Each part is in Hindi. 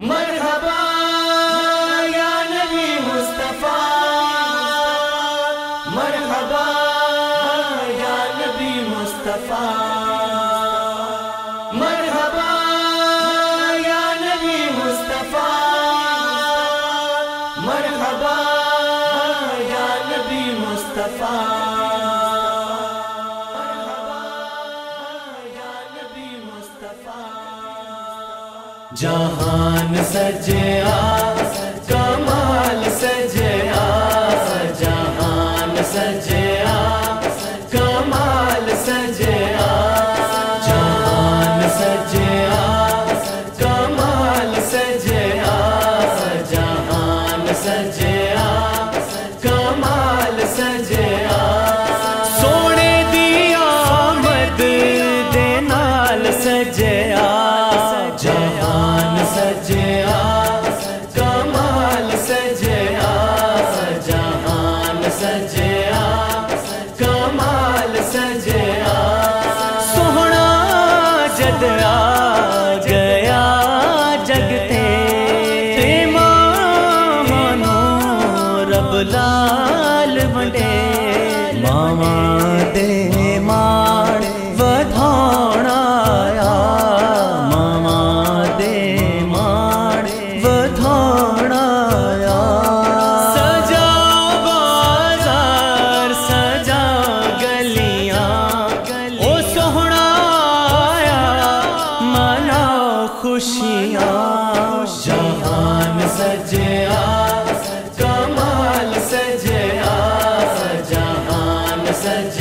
मुस्तफ़ा। मरहबा मुस्तफ़ा जहान सजया कमाल सजया जहान सजया कमाल सजया जहान सजया कमाल सजया जहान सजया कमाल सजया सोने दिया मद दे नाल जहान कमाल सजया सोहना जद आ गया जगते ते। मानो रब लाल बने मामा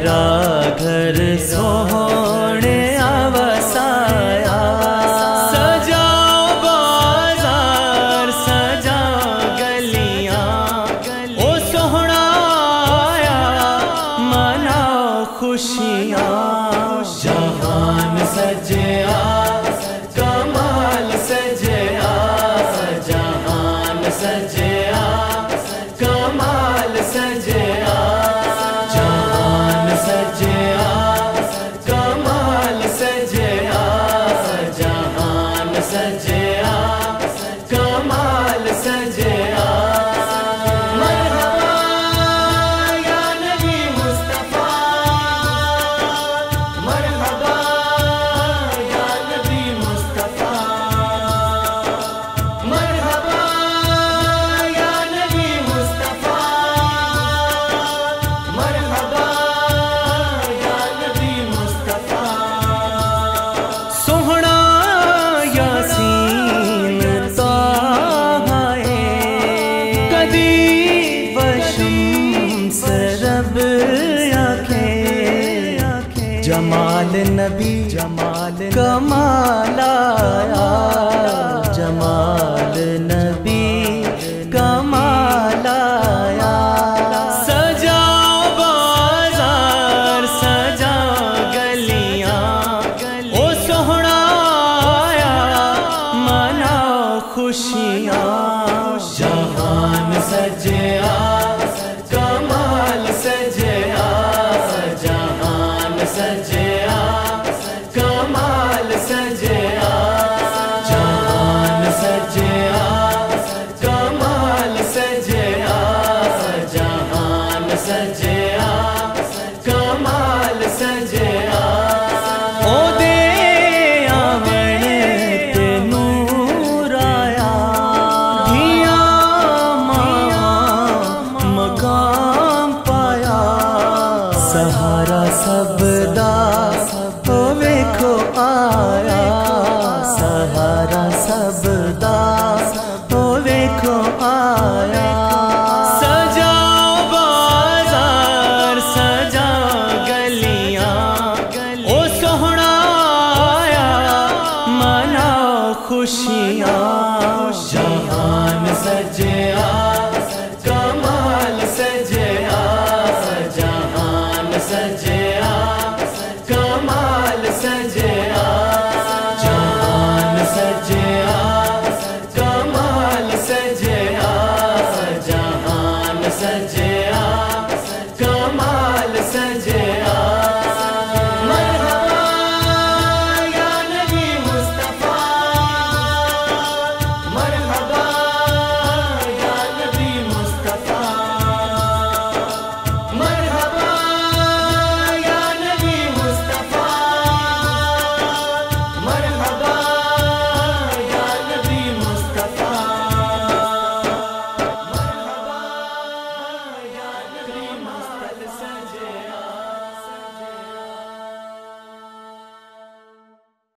मेरा घर सोहने बसाया सजाओ बाज़ार सजाओ गलियाँ। ओ आया मनाओ खुशियाँ। जहान सजया जहान नबी जमाल कमाल आया। ਰੱਬ ਦਾ